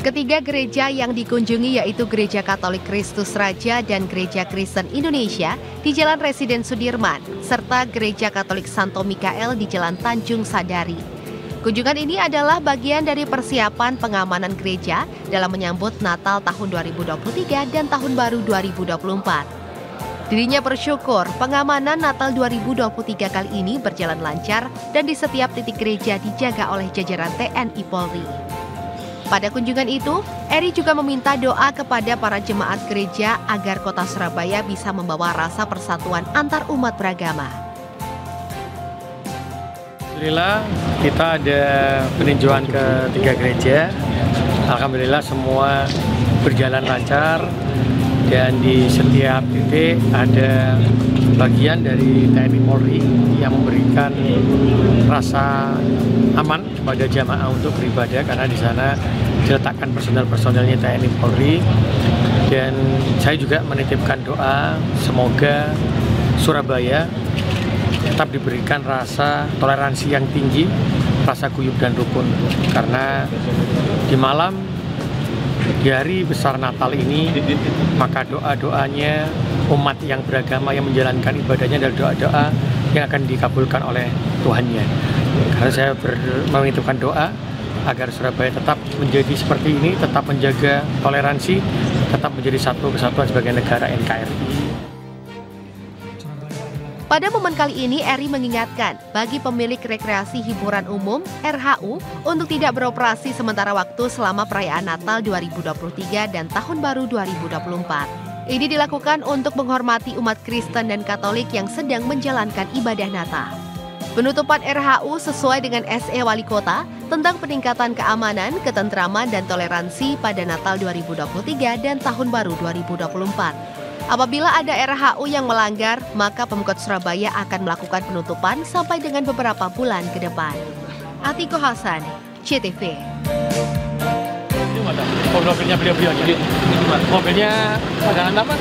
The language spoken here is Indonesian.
Ketiga gereja yang dikunjungi yaitu Gereja Katolik Kristus Raja dan Gereja Kristen Indonesia di Jalan Residen Sudirman, serta Gereja Katolik Santo Mikael di Jalan Tanjung Sadari. Kunjungan ini adalah bagian dari persiapan pengamanan gereja dalam menyambut Natal tahun 2023 dan Tahun Baru 2024. Dirinya bersyukur pengamanan Natal 2023 kali ini berjalan lancar dan di setiap titik gereja dijaga oleh jajaran TNI Polri. Pada kunjungan itu, Eri juga meminta doa kepada para jemaat gereja agar kota Surabaya bisa membawa rasa persatuan antar umat beragama. Alhamdulillah kita ada peninjauan ke tiga gereja. Alhamdulillah semua berjalan lancar dan di setiap titik ada bagian dari TNI Polri yang memberikan rasa aman kepada jamaah untuk beribadah karena di sana diletakkan personel-personelnya TNI Polri. Dan saya juga menitipkan doa semoga Surabaya tetap diberikan rasa toleransi yang tinggi, rasa guyup dan rukun. Karena di malam di hari besar Natal ini maka doa-doanya umat yang beragama yang menjalankan ibadahnya adalah doa-doa yang akan dikabulkan oleh Tuhannya. Karena saya menitipkan doa agar Surabaya tetap menjadi seperti ini, tetap menjaga toleransi, tetap menjadi satu kesatuan sebagai negara NKRI. Pada momen kali ini, Eri mengingatkan bagi pemilik rekreasi hiburan umum (RHU) untuk tidak beroperasi sementara waktu selama perayaan Natal 2023 dan Tahun Baru 2024. Ini dilakukan untuk menghormati umat Kristen dan Katolik yang sedang menjalankan ibadah Natal. Penutupan RHU sesuai dengan SE Wali Kota tentang peningkatan keamanan, ketentraman, dan toleransi pada Natal 2023 dan Tahun Baru 2024. Apabila ada RHU yang melanggar, maka Pemkot Surabaya akan melakukan penutupan sampai dengan beberapa bulan ke depan. Atiko Hasan, CTV. Mobilnya beliau-beliau. Mobilnya pasangan apa?